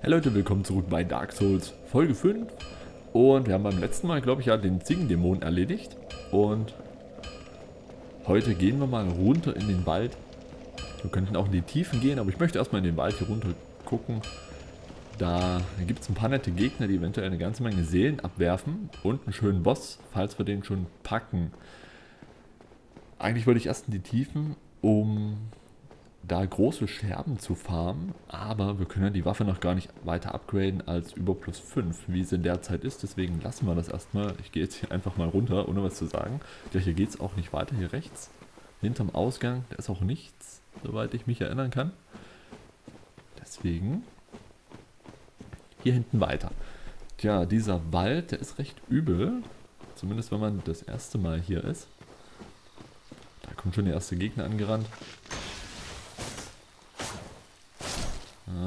Hey Leute, willkommen zurück bei Dark Souls Folge 5 und wir haben beim letzten Mal, glaube ich, ja den Ziegendämon erledigt und heute gehen wir mal runter in den Wald. Wir könnten auch in die Tiefen gehen, aber ich möchte erstmal in den Wald hier runter gucken. Da gibt es ein paar nette Gegner, die eventuell eine ganze Menge Seelen abwerfen und einen schönen Boss, falls wir den schon packen. Eigentlich wollte ich erst in die Tiefen, um da große Scherben zu farmen, aber wir können ja die Waffe noch gar nicht weiter upgraden als über plus 5, wie es in der Zeit ist. Deswegen lassen wir das erstmal. Ich gehe jetzt hier einfach mal runter, ohne was zu sagen. Ja, hier geht es auch nicht weiter. Hier rechts, hinterm Ausgang, da ist auch nichts, soweit ich mich erinnern kann. Deswegen hier hinten weiter. Tja, dieser Wald, der ist recht übel. Zumindest wenn man das erste Mal hier ist. Da kommt schon der erste Gegner angerannt.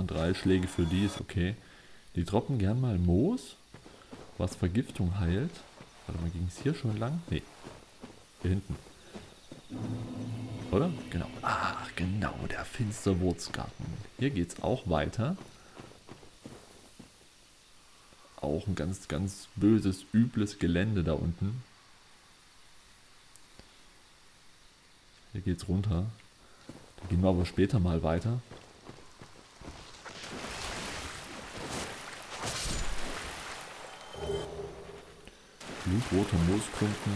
Ja, drei Schläge für die ist okay. Die droppen gern mal Moos, was Vergiftung heilt. Warte mal, ging es hier schon lang? Nee. Hier hinten. Oder? Genau. Ach, genau, der Finsterwurzgarten. Hier geht es auch weiter. Auch ein ganz, ganz böses, übles Gelände da unten. Hier geht's runter. Da gehen wir aber später mal weiter. Blutroter Moosklumpen.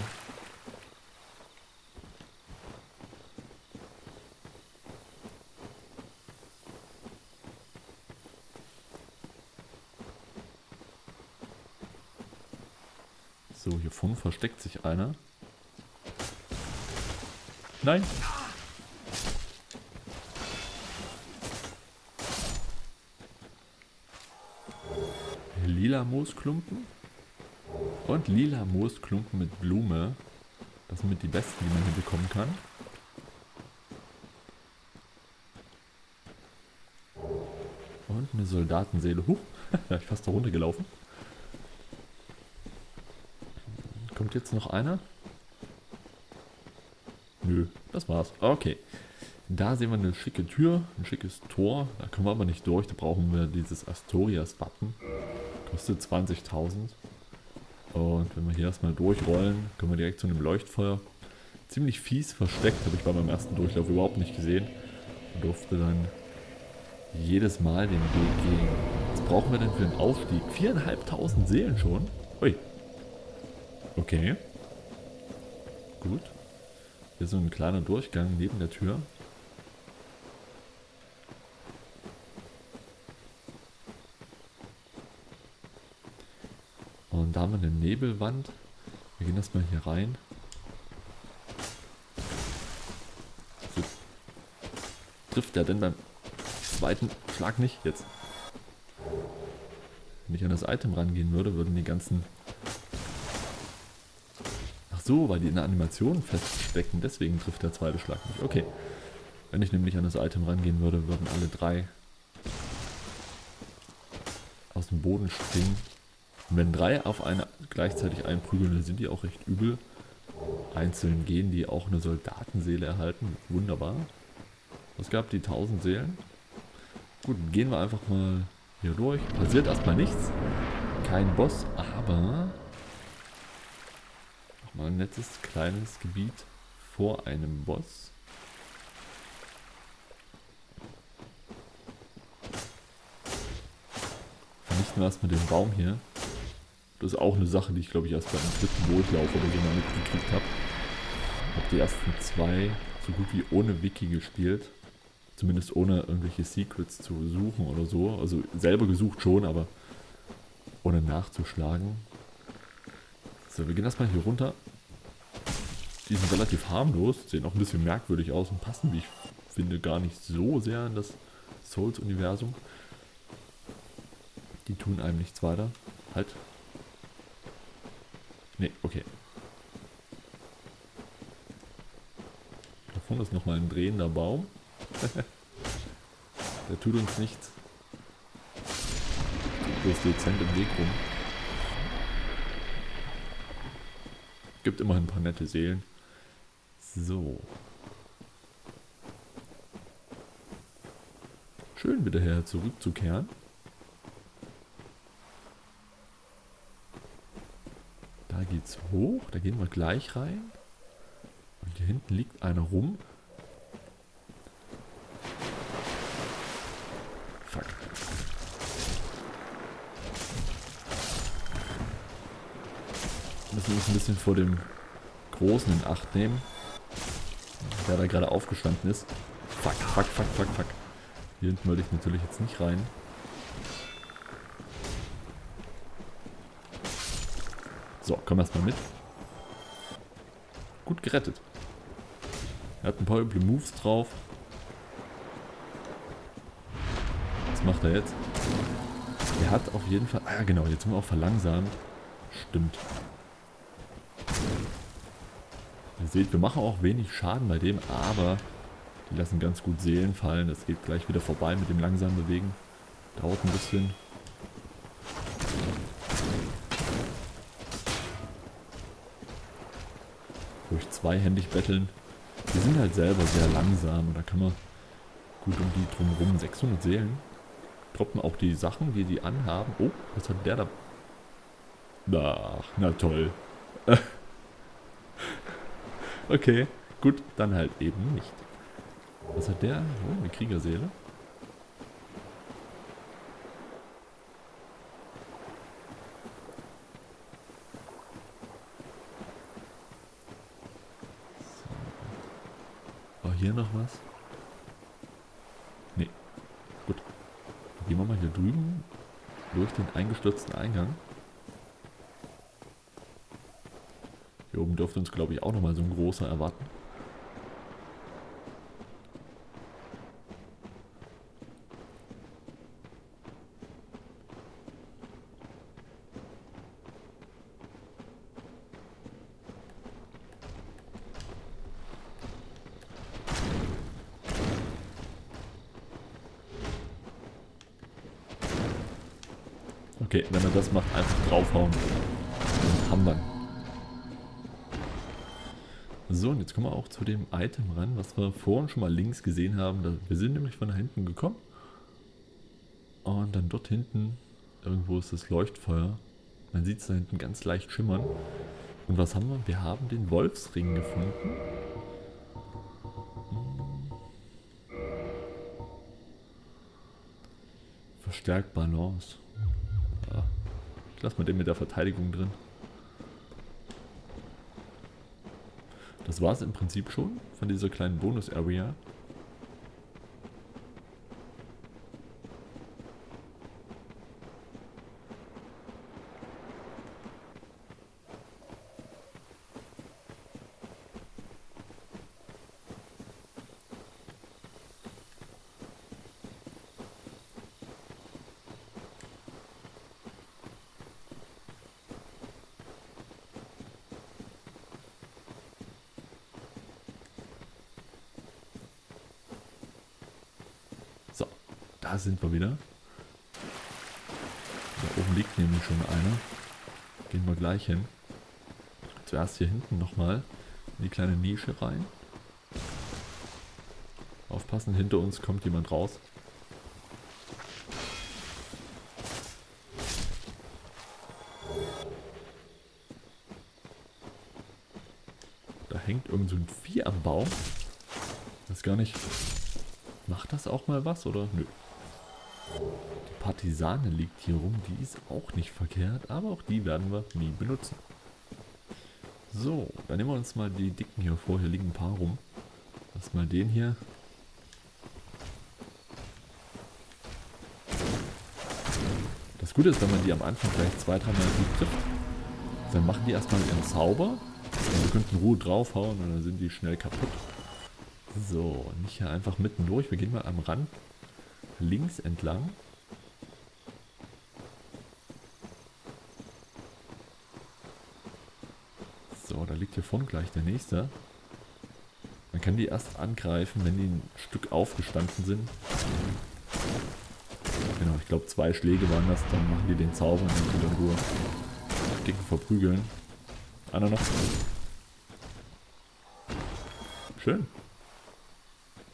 So, hier vorne versteckt sich einer. Nein! Lila Moosklumpen. Und lila Moosklumpen mit Blume. Das sind mit die besten, die man hier bekommen kann. Und eine Soldatenseele. Huch, da ich fast da runtergelaufen. Kommt jetzt noch einer? Nö, das war's. Okay. Da sehen wir eine schicke Tür, ein schickes Tor. Da kommen wir aber nicht durch. Da brauchen wir dieses Astorias-Wappen. Kostet 20.000. Und wenn wir hier erstmal durchrollen, kommen wir direkt zu einem Leuchtfeuer. Ziemlich fies versteckt, habe ich bei meinem ersten Durchlauf überhaupt nicht gesehen. Und durfte dann jedes Mal den Weg gehen. Was brauchen wir denn für einen Aufstieg? 4.500 Seelen schon? Ui. Okay. Gut. Hier ist so ein kleiner Durchgang neben der Tür. Da haben wir eine Nebelwand. Wir gehen erstmal hier rein. Trifft der denn beim zweiten Schlag nicht? Jetzt. Wenn ich an das Item rangehen würde, würden die ganzen... Ach so, weil die in der Animation feststecken. Deswegen trifft der zweite Schlag nicht. Okay. Wenn ich nämlich an das Item rangehen würde, würden alle drei aus dem Boden springen. Und wenn drei auf eine gleichzeitig einprügeln, dann sind die auch recht übel. Einzeln gehen die auch eine Soldatenseele erhalten. Wunderbar. Was gab die 1000 Seelen? Gut, gehen wir einfach mal hier durch. Passiert erstmal nichts. Kein Boss, aber nochmal ein nettes kleines Gebiet vor einem Boss. Vernichten wir erstmal den Baum hier. Das ist auch eine Sache, die ich glaube ich erst beim dritten Durchlauf oder so mal mitgekriegt habe. Habe die ersten zwei so gut wie ohne Wiki gespielt. Zumindest ohne irgendwelche Secrets zu suchen oder so. Also selber gesucht schon, aber ohne nachzuschlagen. So, wir gehen erstmal hier runter. Die sind relativ harmlos, sehen auch ein bisschen merkwürdig aus und passen, wie ich finde, gar nicht so sehr in das Souls-Universum. Die tun einem nichts weiter. Halt. Ne, okay. Da vorne ist nochmal ein drehender Baum. Der tut uns nichts. Bloß dezent im Weg rum. Gibt immerhin ein paar nette Seelen. So. Schön wieder her zurückzukehren. Da geht's hoch. Da gehen wir gleich rein. Und hier hinten liegt einer rum. Fuck. Müssen wir uns ein bisschen vor dem Großen in Acht nehmen. Der da gerade aufgestanden ist. Fuck, fuck, fuck, fuck, fuck. Hier hinten wollte ich natürlich jetzt nicht rein. So, komm erstmal mit. Gut gerettet. Er hat ein paar üble Moves drauf. Was macht er jetzt? Er hat auf jeden Fall... Ah genau, jetzt sind wir auch verlangsamt. Stimmt. Ihr seht, wir machen auch wenig Schaden bei dem, aber die lassen ganz gut Seelen fallen. Es geht gleich wieder vorbei mit dem langsamen Bewegen. Dauert ein bisschen. Durch zweihändig betteln. Die sind halt selber sehr langsam und da kann man gut um die drumherum 600 Seelen. Droppen auch die Sachen, die die anhaben. Oh, was hat der da? Ach, na toll. okay, gut, dann halt eben nicht. Was hat der? Oh, eine Kriegerseele. Hier noch was? Nee. Gut. Gehen wir mal hier drüben durch den eingestürzten Eingang. Hier oben dürfte uns, glaube ich, auch nochmal so ein großer erwarten. Wenn er das macht, einfach draufhauen. Und hammern. So, und jetzt kommen wir auch zu dem Item ran, was wir vorhin schon mal links gesehen haben. Wir sind nämlich von da hinten gekommen. Und dann dort hinten, irgendwo ist das Leuchtfeuer. Man sieht es da hinten ganz leicht schimmern. Und was haben wir? Wir haben den Wolfsring gefunden. Verstärkt Balance. Lass mal den mit der Verteidigung drin. Das war es im Prinzip schon von dieser kleinen Bonus-Area. Da sind wir wieder. Da oben liegt nämlich schon einer. Gehen wir gleich hin. Zuerst hier hinten nochmal in die kleine Nische rein. Aufpassen, hinter uns kommt jemand raus. Da hängt irgend so ein Vieh am Baum. Weiß gar nicht. Macht das auch mal was oder? Nö. Die Partisane liegt hier rum, die ist auch nicht verkehrt, aber auch die werden wir nie benutzen. So, dann nehmen wir uns mal die dicken hier vor, hier liegen ein paar rum. Lass mal den hier. Das Gute ist, wenn man die am Anfang gleich zwei, dreimal gut trifft, dann machen die erstmal ihren Zauber. Wir könnten Ruhe draufhauen und dann sind die schnell kaputt. So, nicht hier einfach mitten durch. Wir gehen mal am Rand links entlang. So, da liegt hier vorne gleich der nächste. Man kann die erst angreifen, wenn die ein Stück aufgestanden sind. Genau, ich glaube zwei Schläge waren das, dann machen die den Zauber und dann in Ruhe. Dicken verprügeln. Einer noch. Schön.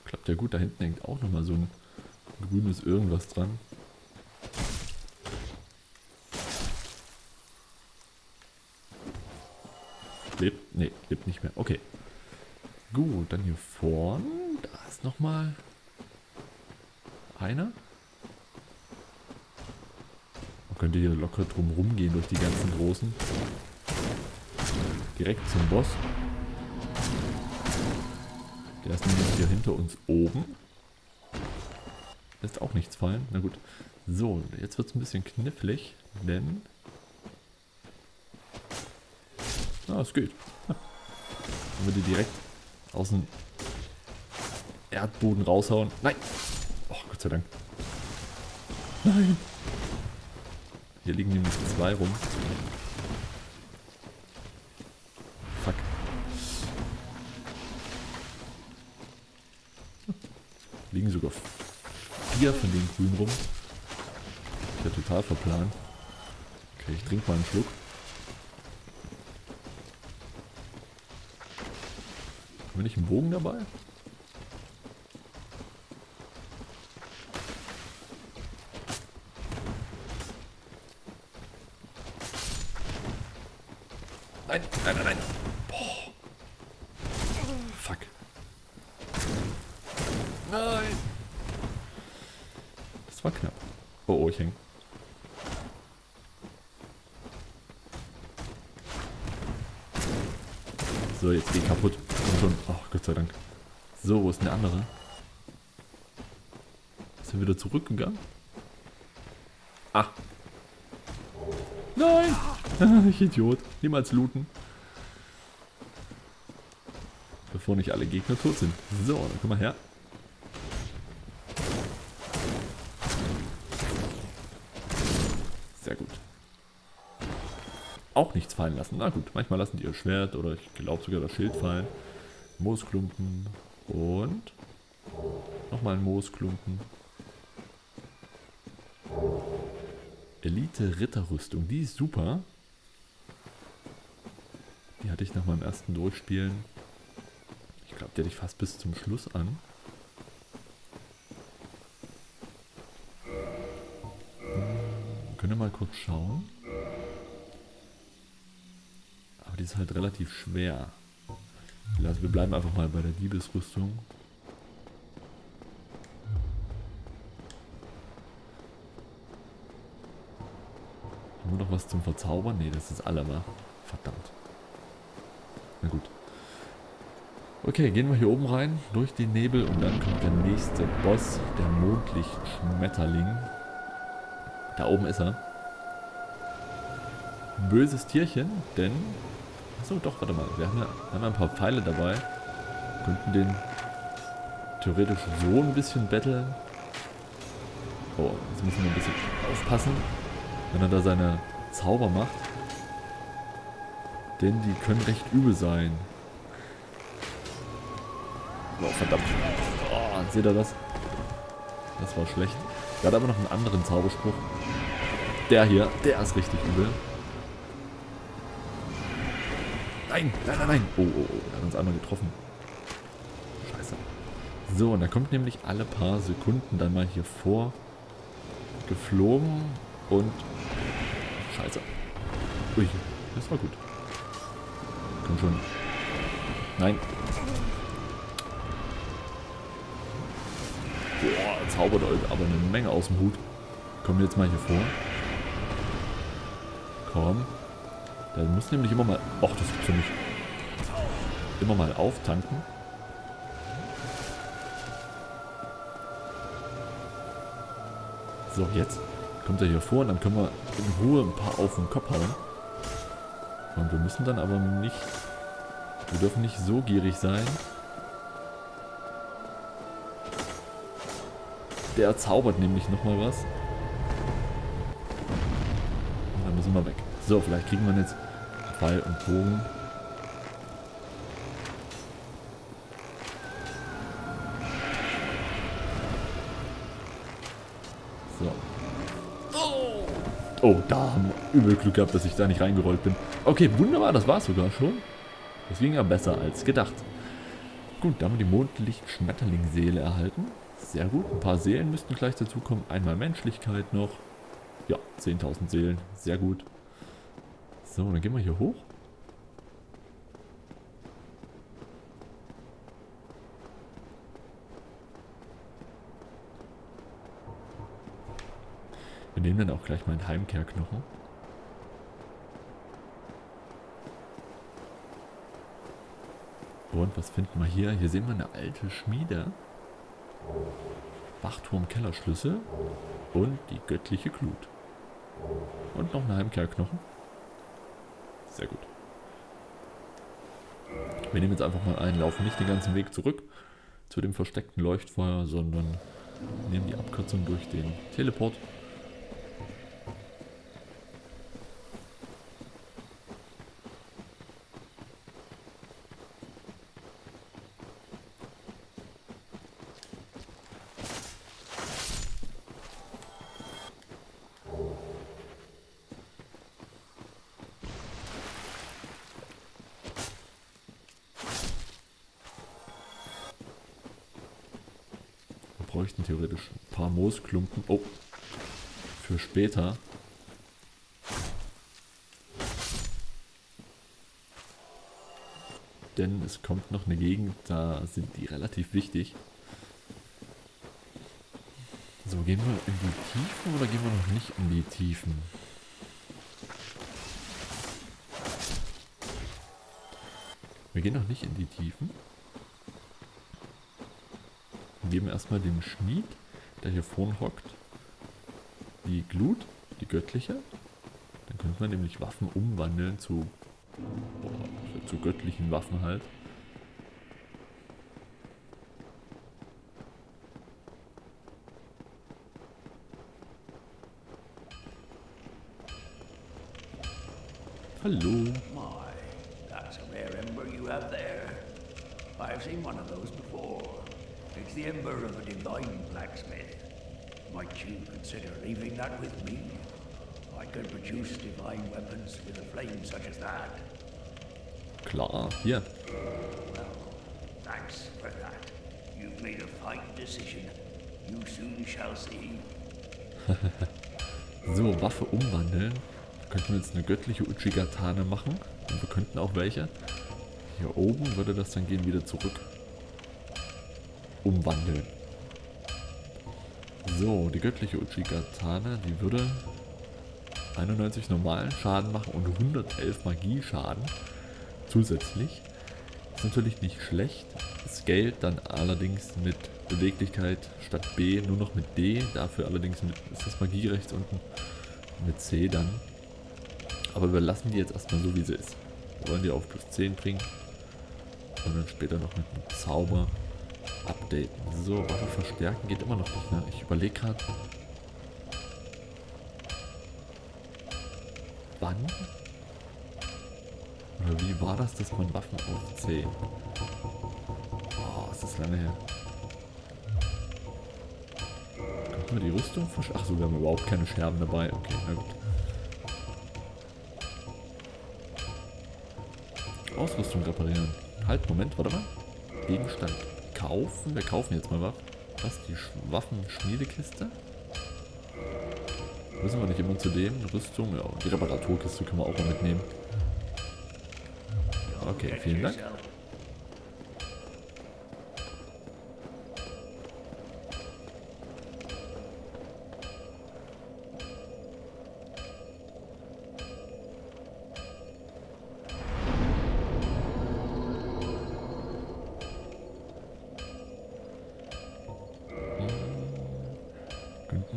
Klappt ja gut, da hinten hängt auch nochmal so ein grünes irgendwas dran. lebt. Ne, lebt nicht mehr. Okay. Gut, dann hier vorne. Da ist nochmal einer. Man könnte hier locker drum rumgehen durch die ganzen großen. Direkt zum Boss. Der ist nämlich hier hinter uns oben. Lässt auch nichts fallen. Na gut. So, jetzt wird es ein bisschen knifflig, denn... Ah, es geht. Dann wir die direkt aus dem Erdboden raushauen. Nein! Oh, Gott sei Dank. Nein! Hier liegen nämlich zwei rum. Fuck. Liegen sogar vier von den grünen rum. Ich ja total verplant. Okay, ich trinke mal einen Schluck. Haben wir nicht einen Bogen dabei? Nein, nein, nein, nein. Boah. Fuck. Nein. Das war knapp. Oh, oh, ich häng. So, jetzt geh kaputt. Komm schon. Oh, Gott sei Dank. So, wo ist denn der andere? Er wieder zurückgegangen? Ah. Nein! ich Idiot. Niemals looten. Bevor nicht alle Gegner tot sind. So, dann komm mal her. Sehr gut. Auch nichts fallen lassen. Na gut, manchmal lassen die ihr Schwert oder ich glaube sogar das Schild fallen. Moosklumpen und nochmal ein Moosklumpen. Elite Ritterrüstung, die ist super. Die hatte ich nach meinem ersten Durchspielen. Ich glaube, die hatte ich fast bis zum Schluss an. Hm, können wir mal kurz schauen. Aber die ist halt relativ schwer. Also wir bleiben einfach mal bei der Diebesrüstung. Noch was zum Verzaubern? Ne, das ist alle mal. Verdammt. Na gut. Okay, gehen wir hier oben rein, durch den Nebel und dann kommt der nächste Boss, der Mondlichtschmetterling. Da oben ist er. Böses Tierchen, denn... Achso, doch, warte mal. Wir haben ja haben ein paar Pfeile dabei. Könnten den theoretisch so ein bisschen betteln. Oh, jetzt müssen wir ein bisschen aufpassen, wenn er da seine Zauber macht. Denn die können recht übel sein. Oh, verdammt. Oh, seht ihr das? Das war schlecht. Er hat aber noch einen anderen Zauberspruch. Der hier, der ist richtig übel. Nein, nein, nein, nein. Oh, oh, oh, er hat uns einmal getroffen. Scheiße. So, und da kommt nämlich alle paar Sekunden dann mal hier vor geflogen und... Scheiße. Ui, das war gut. Komm schon. Nein. Boah, zaubert euch aber eine Menge aus dem Hut. Kommen jetzt mal hier vor. Komm. Der muss nämlich immer mal... Och, das gibt's ja nicht. Immer mal auftanken. So, jetzt kommt er hier vor und dann können wir in Ruhe ein paar auf den Kopf hauen. Und wir müssen dann aber nicht... Wir dürfen nicht so gierig sein. Der zaubert nämlich nochmal was. Und dann müssen wir weg. So, vielleicht kriegen wir jetzt Pfeil und Bogen. Oh, da haben wir übel Glück gehabt, dass ich da nicht reingerollt bin. Okay, wunderbar, das war sogar schon. Das ging ja besser als gedacht. Gut, da haben wir die Mondlicht-Schmetterling-Seele erhalten. Sehr gut, ein paar Seelen müssten gleich dazukommen. Einmal Menschlichkeit noch. Ja, 10.000 Seelen, sehr gut. So, dann gehen wir hier hoch. Wir nehmen dann auch gleich mal einen Heimkehrknochen. Und was finden wir hier? Hier sehen wir eine alte Schmiede. Wachturm Kellerschlüssel und die göttliche Glut. Und noch eine Heimkehrknochen. Sehr gut. Wir nehmen jetzt einfach mal ein, laufen nicht den ganzen Weg zurück zu dem versteckten Leuchtfeuer, sondern nehmen die Abkürzung durch den Teleport bräuchten theoretisch ein paar Moosklumpen. Oh, für später. Denn es kommt noch eine Gegend, da sind die relativ wichtig. So, gehen wir in die Tiefen oder gehen wir noch nicht in die Tiefen? Wir gehen noch nicht in die Tiefen geben erstmal dem Schmied, der hier vorne hockt, die Glut, die göttliche. Dann könnte man nämlich Waffen umwandeln zu, boah, zu göttlichen Waffen halt. Hallo. My, that's a rare ember you have there. I've seen one of those before. It's the ember of a divine blacksmith. Might you consider leaving that with me? I could produce divine weapons with a flame such as that. Klar, hier. Well, thanks for that. You've made a fine decision. You soon shall see. so, Waffe umwandeln. Könnten wir jetzt eine göttliche Uchigatane machen. Und wir könnten auch welche. Hier oben würde das dann gehen wieder zurück umwandeln. So, die göttliche Uchigatana, die würde 91 normalen Schaden machen und 111 Magieschaden zusätzlich. Ist natürlich nicht schlecht. Scaled dann allerdings mit Beweglichkeit statt B nur noch mit D. Dafür allerdings mit, ist das Magie rechts unten, mit C dann. Aber wir lassen die jetzt erstmal so wie sie ist. Wir wollen die auf plus 10 bringen. Und dann später noch mit einem Zauber updaten. So, Waffe verstärken geht immer noch nicht. Ne? Ich überlege gerade. Wann? Oder wie war das, dass man Waffen auf 10? Oh, ist das lange her. Könnten wir die Rüstung verstärken? Achso, wir haben überhaupt keine Scherben dabei. Okay, na gut. Ausrüstung reparieren. Halt, Moment, warte mal. Gegenstand kaufen. Wir kaufen jetzt mal was. Was? Die Waffenschmiedekiste? Müssen wir nicht immer zu dem? Rüstung? Ja, die Reparaturkiste können wir auch mal mitnehmen. Okay, vielen Dank.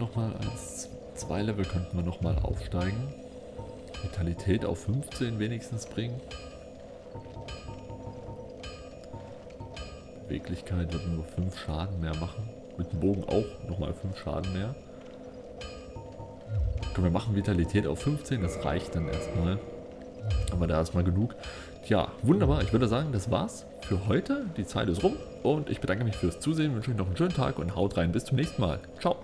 Nochmal als zwei Level könnten wir nochmal aufsteigen. Vitalität auf 15 wenigstens bringen. Beweglichkeit wird nur 5 Schaden mehr machen. Mit dem Bogen auch nochmal 5 Schaden mehr. Können wir machen Vitalität auf 15, das reicht dann erstmal. Aber da ist mal genug. Ja, wunderbar. Ich würde sagen, das war's für heute. Die Zeit ist rum und ich bedanke mich fürs Zusehen, wünsche euch noch einen schönen Tag und haut rein. Bis zum nächsten Mal. Ciao.